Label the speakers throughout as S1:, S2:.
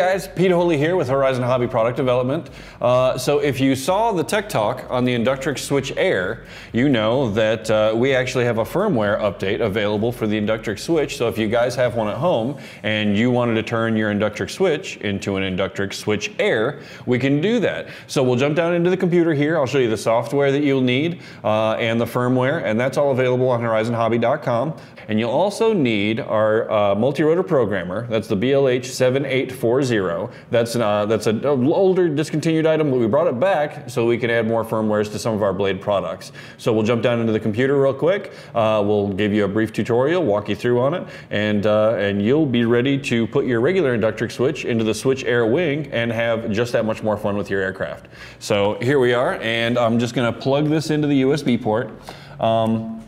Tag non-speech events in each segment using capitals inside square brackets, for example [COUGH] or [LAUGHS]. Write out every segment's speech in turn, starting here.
S1: guys, Pete Holy here with Horizon Hobby Product Development. Uh, so if you saw the Tech Talk on the Inductrix Switch Air, you know that uh, we actually have a firmware update available for the Inductrix Switch. So if you guys have one at home and you wanted to turn your Inductrix Switch into an Inductrix Switch Air, we can do that. So we'll jump down into the computer here. I'll show you the software that you'll need uh, and the firmware, and that's all available on horizonhobby.com. And you'll also need our uh, multi-rotor programmer. That's the BLH 7840 zero. That's an, uh, that's an older discontinued item, but we brought it back so we can add more firmwares to some of our Blade products. So we'll jump down into the computer real quick. Uh, we'll give you a brief tutorial, walk you through on it, and uh, and you'll be ready to put your regular Inductrix switch into the Switch Air Wing and have just that much more fun with your aircraft. So here we are, and I'm just going to plug this into the USB port. Um,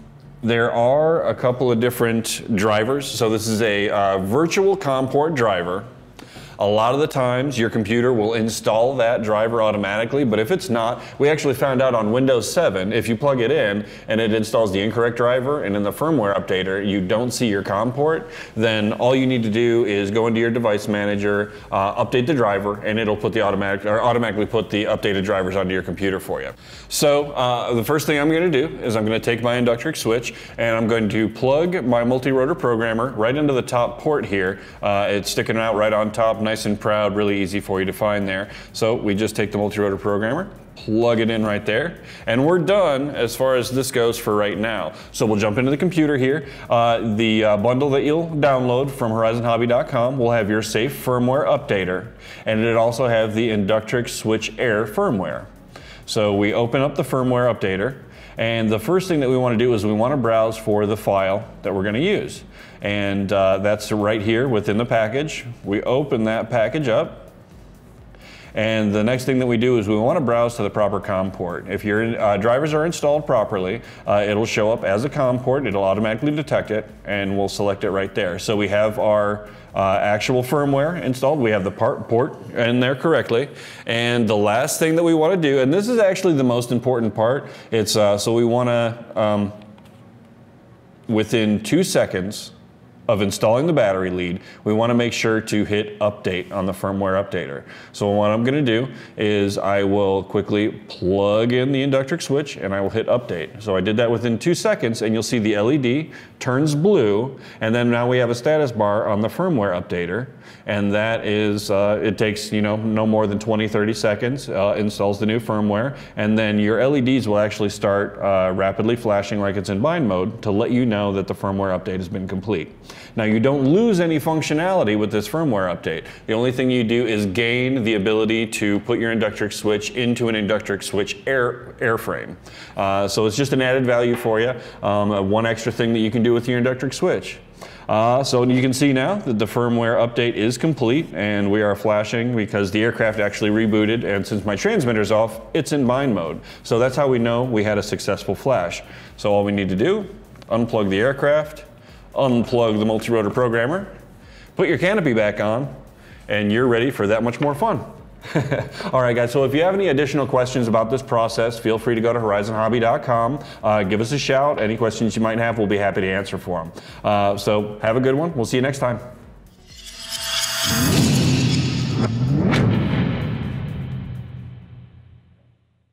S1: there are a couple of different drivers. So this is a uh, virtual COM port driver. A lot of the times your computer will install that driver automatically, but if it's not, we actually found out on Windows 7, if you plug it in and it installs the incorrect driver and in the firmware updater you don't see your COM port, then all you need to do is go into your device manager, uh, update the driver, and it'll put the automatic or automatically put the updated drivers onto your computer for you. So uh, the first thing I'm going to do is I'm going to take my Inductrix switch and I'm going to plug my multi-rotor programmer right into the top port here. Uh, it's sticking out right on top nice and proud, really easy for you to find there. So we just take the multi-rotor programmer, plug it in right there, and we're done as far as this goes for right now. So we'll jump into the computer here. Uh, the uh, bundle that you'll download from horizonhobby.com will have your safe firmware updater, and it also have the Inductrix Switch Air firmware. So we open up the firmware updater, and the first thing that we want to do is we want to browse for the file that we're going to use. And uh, that's right here within the package. We open that package up. And the next thing that we do is we want to browse to the proper COM port. If your uh, drivers are installed properly, uh, it'll show up as a COM port. It'll automatically detect it, and we'll select it right there. So we have our uh, actual firmware installed. We have the part port in there correctly. And the last thing that we want to do, and this is actually the most important part, it's uh, so we want to, um, within two seconds, of installing the battery lead, we want to make sure to hit update on the firmware updater. So what I'm going to do is I will quickly plug in the Inductrix switch and I will hit update. So I did that within two seconds and you'll see the LED turns blue and then now we have a status bar on the firmware updater and that is, uh, it takes you know no more than 20, 30 seconds, uh, installs the new firmware and then your LEDs will actually start uh, rapidly flashing like it's in bind mode to let you know that the firmware update has been complete. Now you don't lose any functionality with this firmware update. The only thing you do is gain the ability to put your Inductrix switch into an Inductrix switch air airframe. Uh, so it's just an added value for you, um, uh, one extra thing that you can do with your Inductrix switch. Uh, so you can see now that the firmware update is complete and we are flashing because the aircraft actually rebooted and since my transmitter's off, it's in bind mode. So that's how we know we had a successful flash. So all we need to do, unplug the aircraft, unplug the multi-rotor programmer, put your canopy back on, and you're ready for that much more fun. [LAUGHS] All right, guys, so if you have any additional questions about this process, feel free to go to horizonhobby.com. Uh, give us a shout. Any questions you might have, we'll be happy to answer for them. Uh, so have a good one. We'll see you next time.